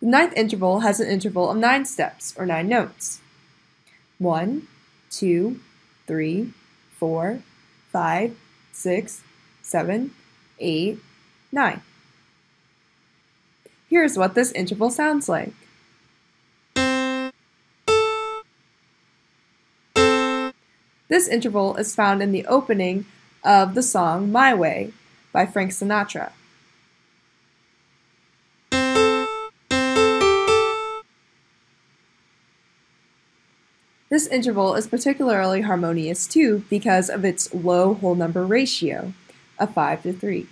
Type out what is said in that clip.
The ninth interval has an interval of nine steps, or nine notes. One, two, three, four, five, six, seven, eight, nine. Here's what this interval sounds like. This interval is found in the opening of the song My Way by Frank Sinatra. This interval is particularly harmonious too because of its low whole number ratio of 5 to 3.